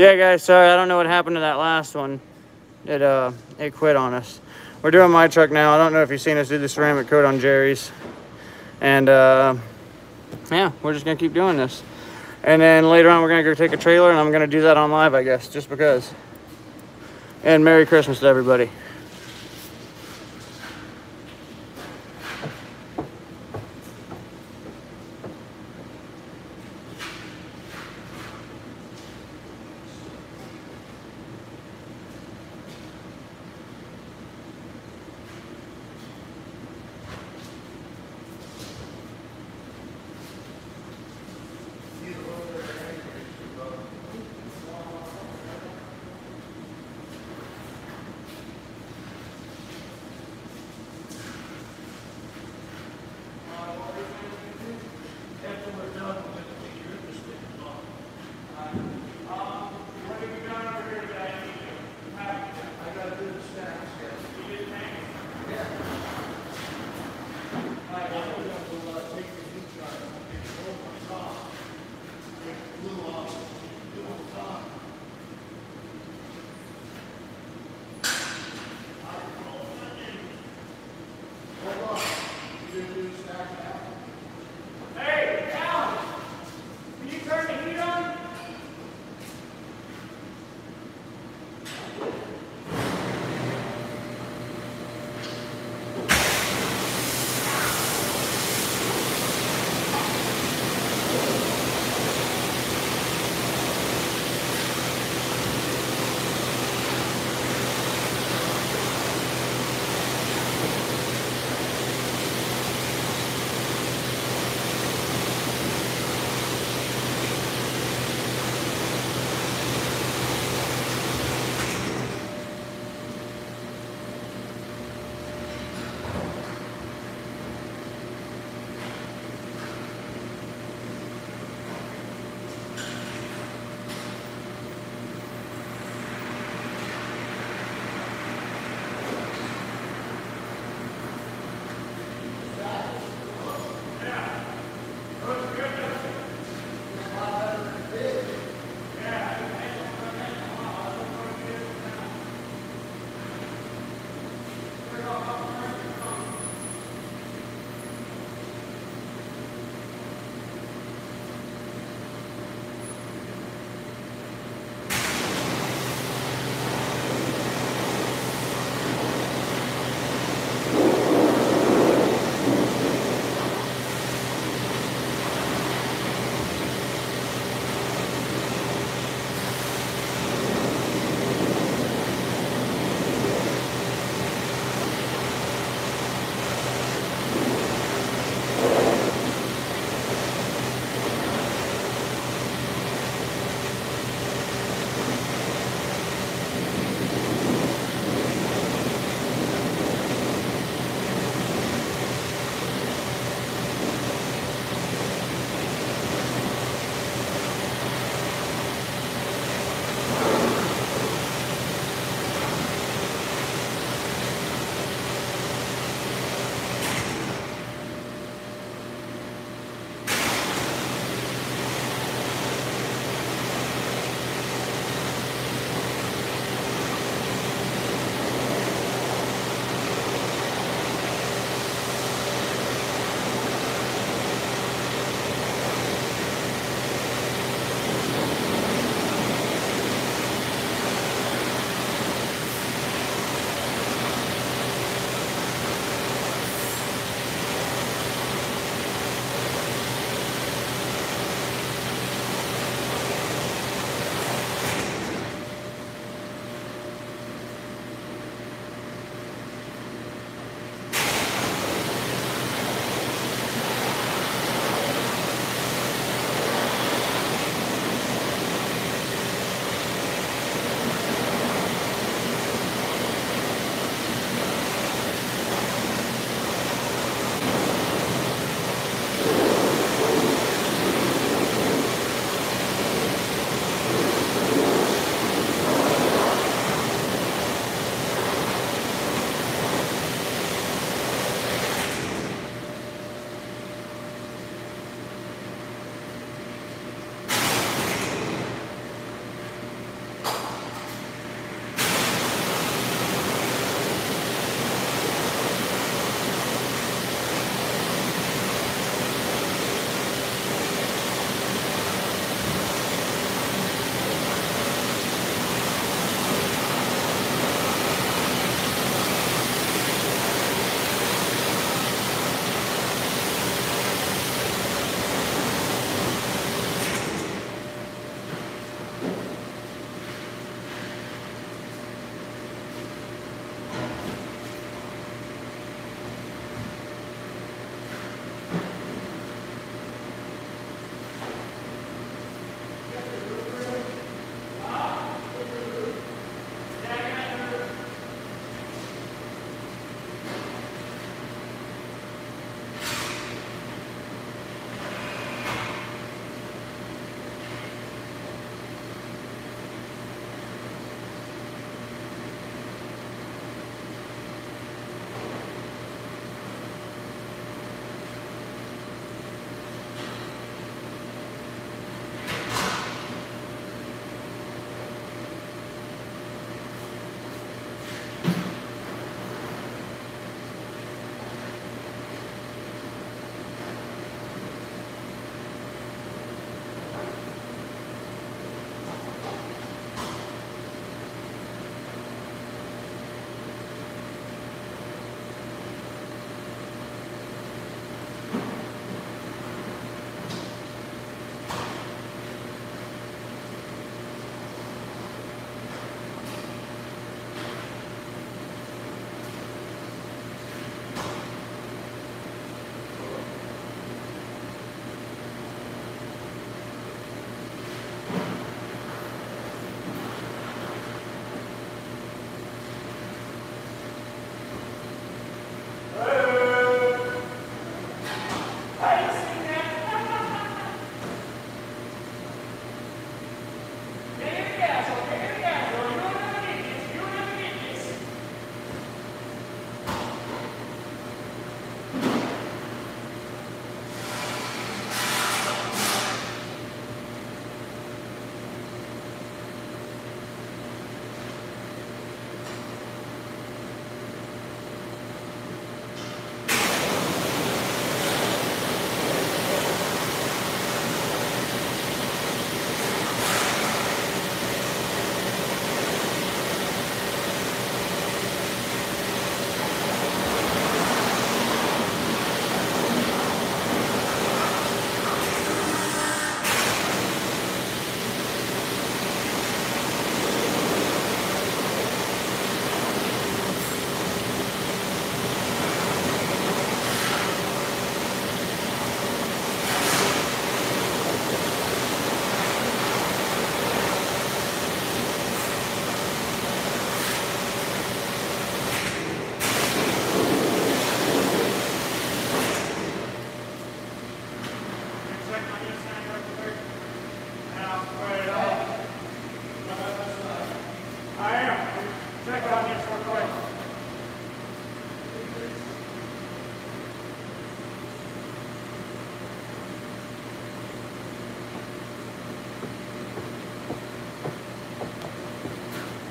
Yeah, guys, sorry, I don't know what happened to that last one. It uh, it quit on us. We're doing my truck now. I don't know if you've seen us do the ceramic coat on Jerry's. And uh, yeah, we're just gonna keep doing this. And then later on, we're gonna go take a trailer, and I'm gonna do that on live, I guess, just because. And Merry Christmas to everybody.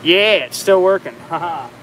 Yeah, it's still working. Haha.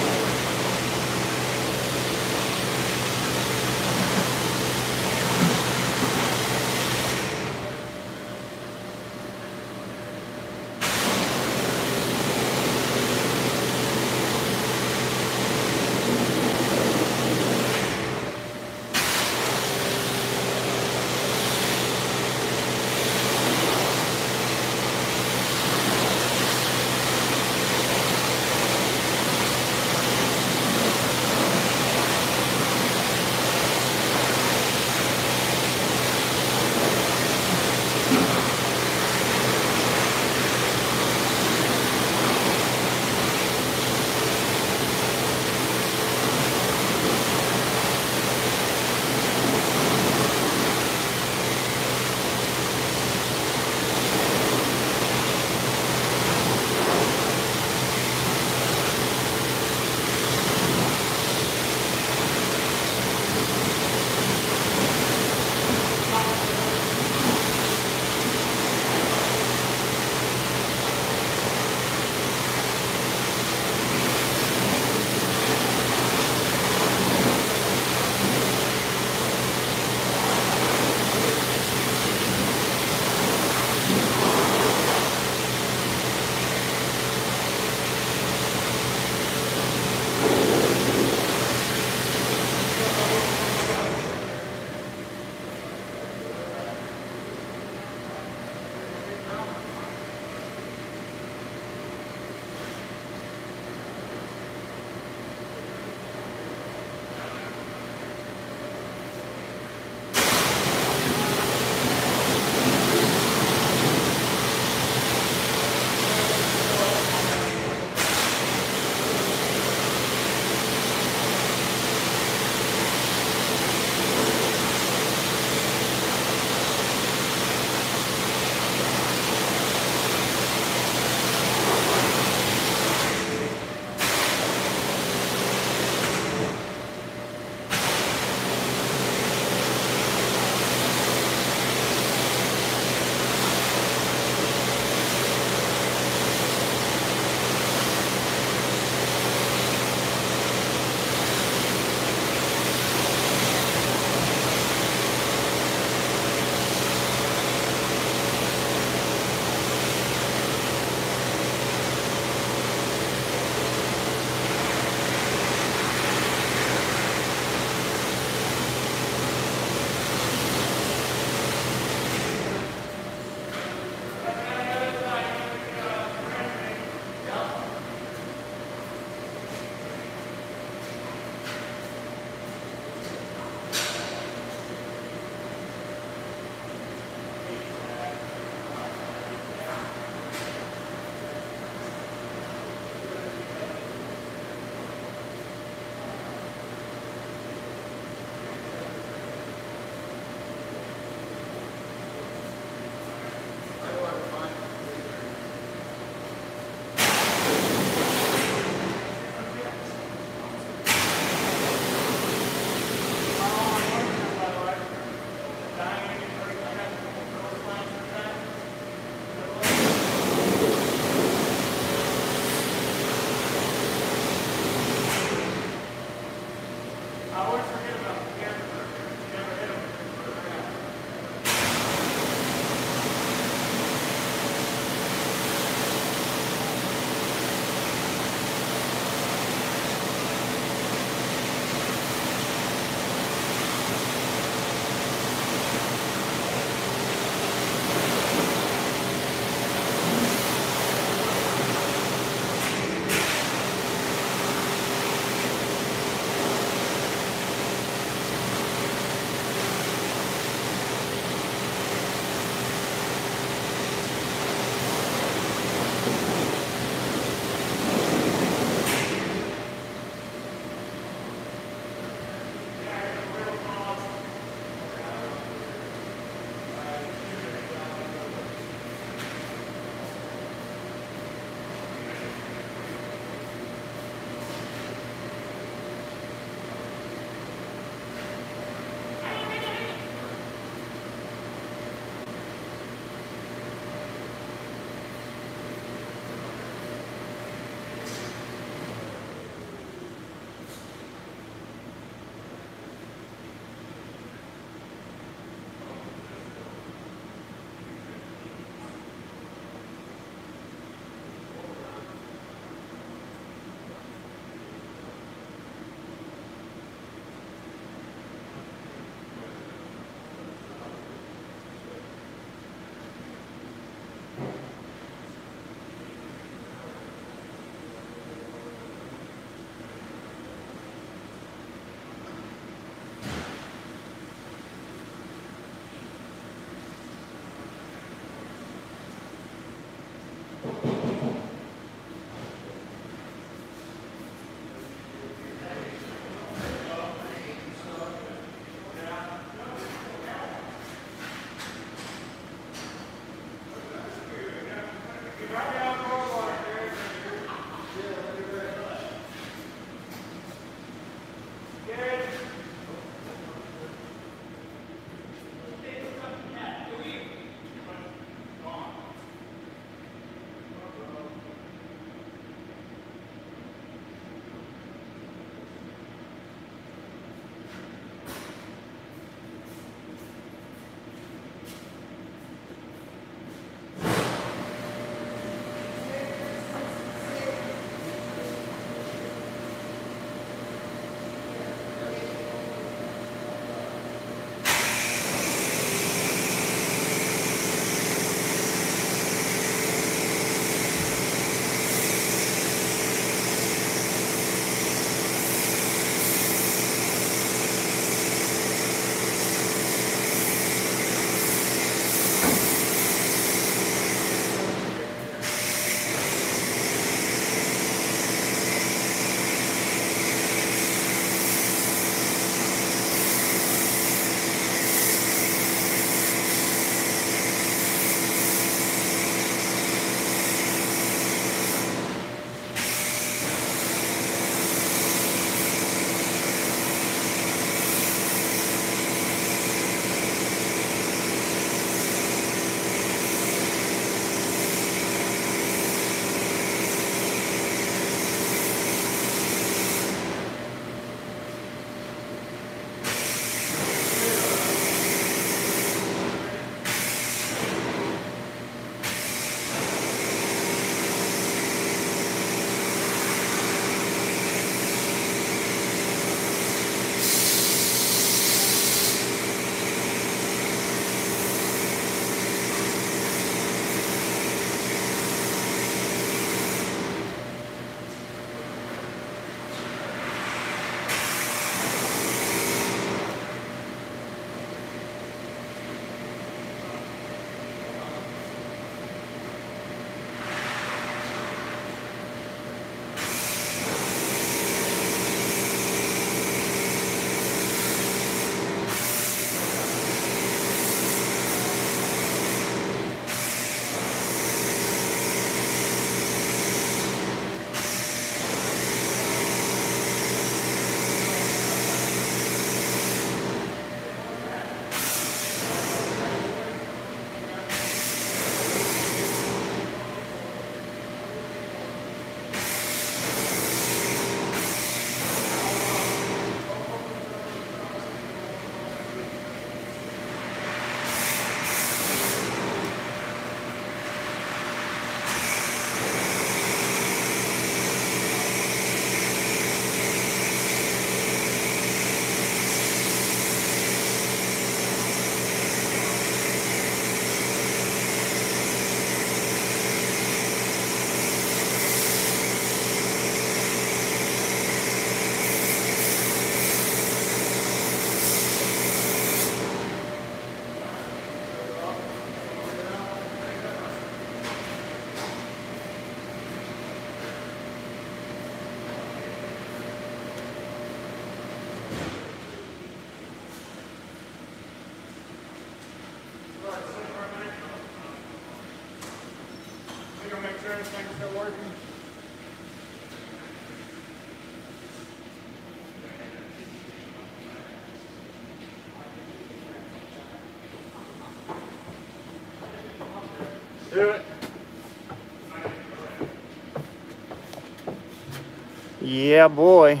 Yeah, boy.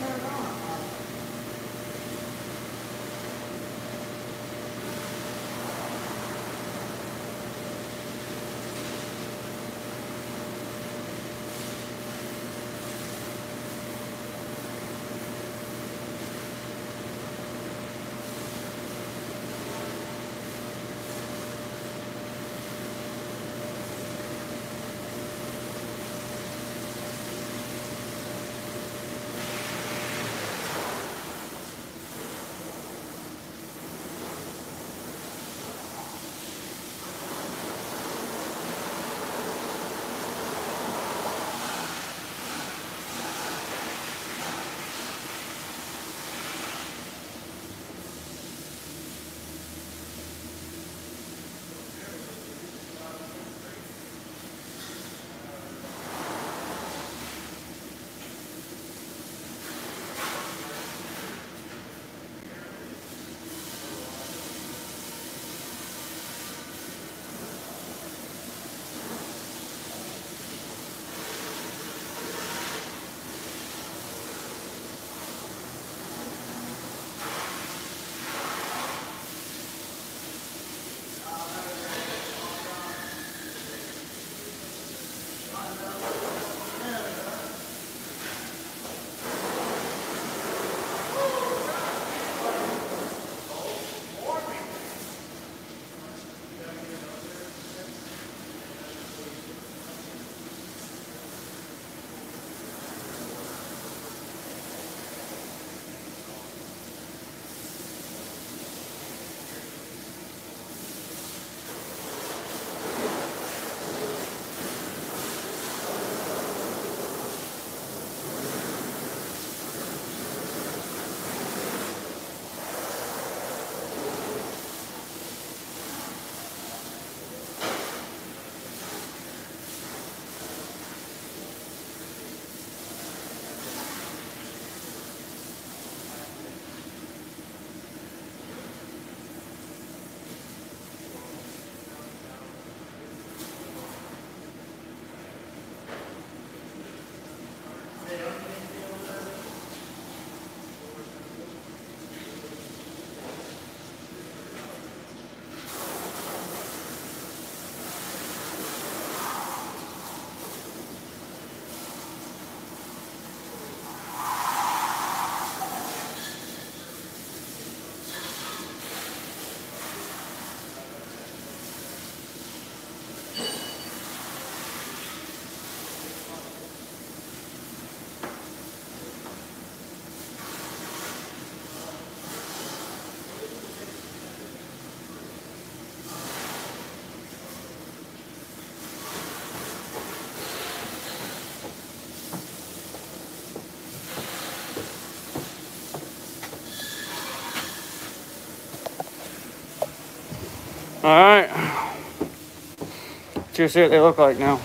They're wrong. Right. Let's see what they look like now.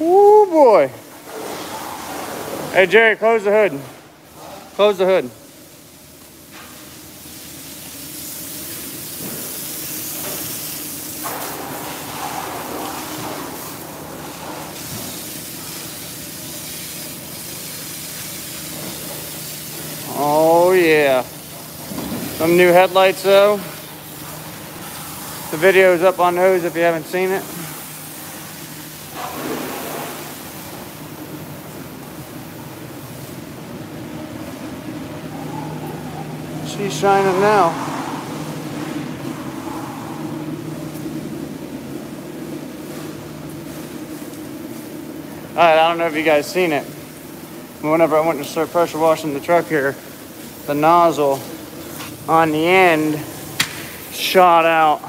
Ooh boy. Hey Jerry, close the hood. Close the hood. Oh yeah. Some new headlights though. The video is up on those if you haven't seen it. She's shining now. Alright, I don't know if you guys seen it. Whenever I went to start pressure washing the truck here, the nozzle on the end shot out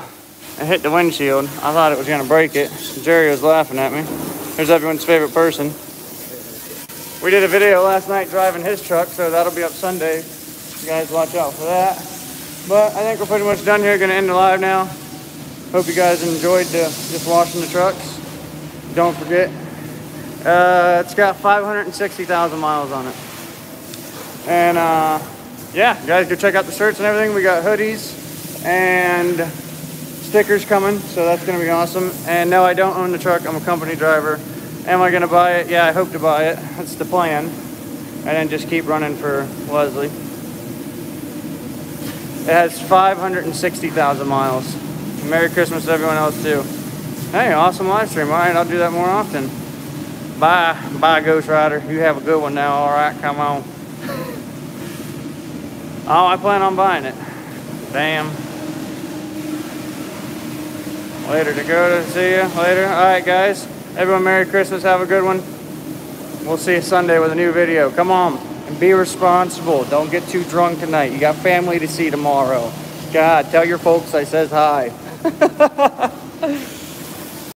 and hit the windshield. I thought it was gonna break it. Jerry was laughing at me. Here's everyone's favorite person. We did a video last night driving his truck, so that'll be up Sunday. You guys watch out for that. But I think we're pretty much done here. Gonna end the live now. Hope you guys enjoyed the, just washing the trucks. Don't forget, uh, it's got 560,000 miles on it. And uh, yeah, guys, go check out the shirts and everything. We got hoodies and stickers coming, so that's gonna be awesome. And no, I don't own the truck. I'm a company driver. Am I gonna buy it? Yeah, I hope to buy it. That's the plan. And then just keep running for Leslie. It has 560,000 miles. Merry Christmas to everyone else too. Hey, awesome live stream. All right, I'll do that more often. Bye. Bye, Ghost Rider. You have a good one now. All right, come on. Oh, I plan on buying it. Damn. Later, Dakota. See you later. All right, guys. Everyone, Merry Christmas. Have a good one. We'll see you Sunday with a new video. Come on and be responsible. Don't get too drunk tonight. You got family to see tomorrow. God, tell your folks I says hi.